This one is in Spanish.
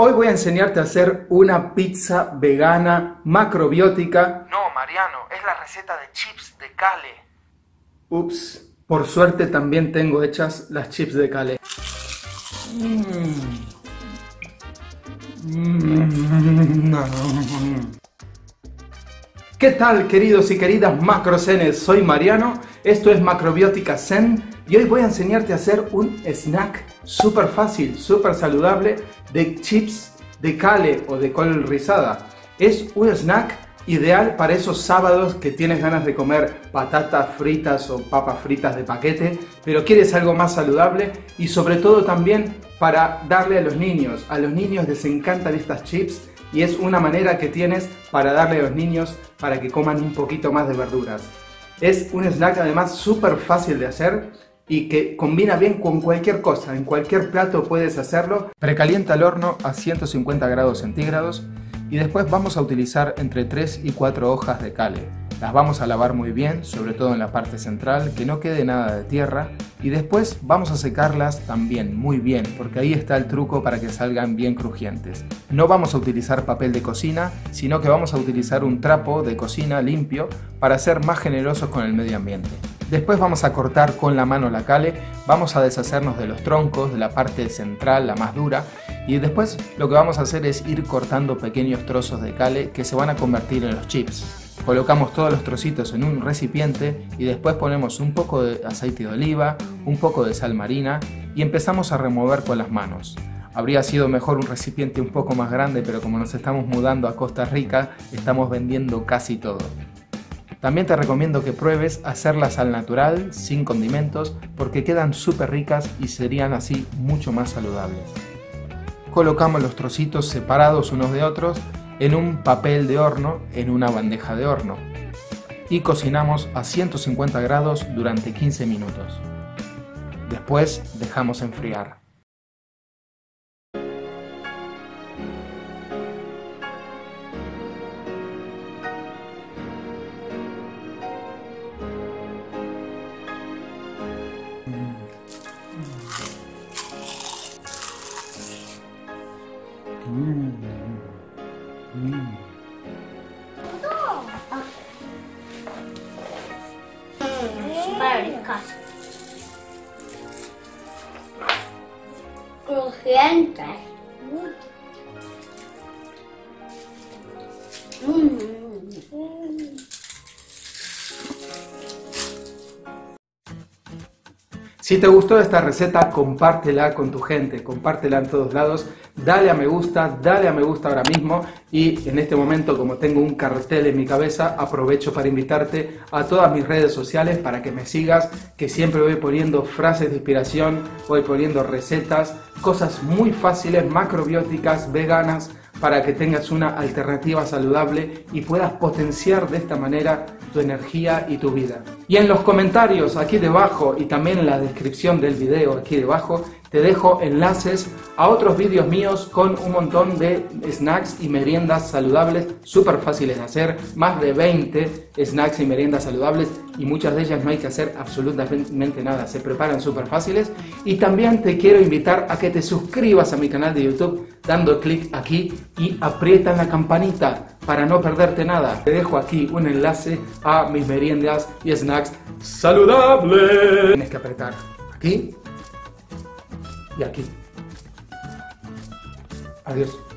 Hoy voy a enseñarte a hacer una pizza vegana macrobiótica. No, Mariano, es la receta de chips de Cale. Ups, por suerte también tengo hechas las chips de Cale. Mm. ¿Qué tal queridos y queridas macrocenes? Soy Mariano, esto es Macrobiótica Zen y hoy voy a enseñarte a hacer un snack súper fácil, súper saludable de chips de cale o de col rizada. Es un snack ideal para esos sábados que tienes ganas de comer patatas fritas o papas fritas de paquete, pero quieres algo más saludable y sobre todo también para darle a los niños. A los niños les encantan estas chips y es una manera que tienes para darle a los niños para que coman un poquito más de verduras. Es un snack además súper fácil de hacer y que combina bien con cualquier cosa, en cualquier plato puedes hacerlo. Precalienta el horno a 150 grados centígrados y después vamos a utilizar entre 3 y 4 hojas de cale. Las vamos a lavar muy bien, sobre todo en la parte central, que no quede nada de tierra y después vamos a secarlas también muy bien, porque ahí está el truco para que salgan bien crujientes. No vamos a utilizar papel de cocina, sino que vamos a utilizar un trapo de cocina limpio para ser más generosos con el medio ambiente. Después vamos a cortar con la mano la cale, vamos a deshacernos de los troncos, de la parte central, la más dura, y después lo que vamos a hacer es ir cortando pequeños trozos de cale que se van a convertir en los chips. Colocamos todos los trocitos en un recipiente y después ponemos un poco de aceite de oliva, un poco de sal marina y empezamos a remover con las manos. Habría sido mejor un recipiente un poco más grande, pero como nos estamos mudando a Costa Rica, estamos vendiendo casi todo. También te recomiendo que pruebes hacerlas al natural, sin condimentos, porque quedan súper ricas y serían así mucho más saludables. Colocamos los trocitos separados unos de otros en un papel de horno en una bandeja de horno y cocinamos a 150 grados durante 15 minutos. Después dejamos enfriar. 嗯嗯嗯嗯。不动啊。嗯，买点卡。够现在。Si te gustó esta receta, compártela con tu gente, compártela en todos lados, dale a me gusta, dale a me gusta ahora mismo y en este momento como tengo un cartel en mi cabeza, aprovecho para invitarte a todas mis redes sociales para que me sigas, que siempre voy poniendo frases de inspiración, voy poniendo recetas, cosas muy fáciles, macrobióticas, veganas, para que tengas una alternativa saludable y puedas potenciar de esta manera tu energía y tu vida. Y en los comentarios aquí debajo y también en la descripción del video aquí debajo te dejo enlaces a otros vídeos míos con un montón de snacks y meriendas saludables súper fáciles de hacer, más de 20 snacks y meriendas saludables y muchas de ellas no hay que hacer absolutamente nada, se preparan súper fáciles y también te quiero invitar a que te suscribas a mi canal de YouTube dando clic aquí y aprieta la campanita para no perderte nada. Te dejo aquí un enlace a mis meriendas y snacks saludables. Tienes que apretar aquí y aquí. Adiós.